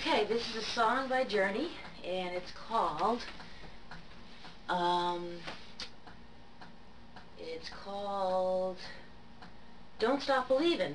Okay, this is a song by Journey, and it's called, um, it's called Don't Stop Believin'.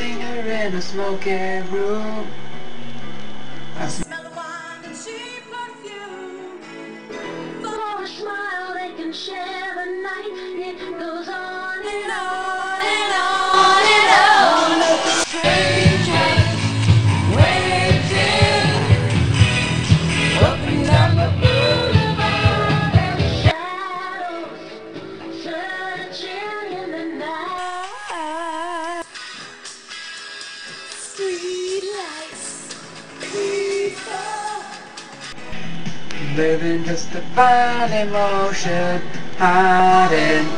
I've in a smoky room. I smell the wine and cheap perfume. For a smile they can share the night It goes on And on and on and on. Strange waiting up and down the boulevard and shadows searching living just to find emotion. Hiding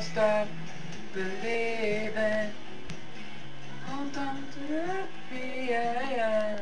don't stop believing. Hold on to the fear.